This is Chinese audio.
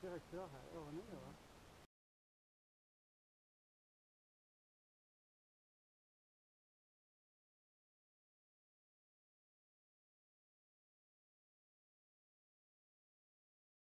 这还车还哦，那有啊。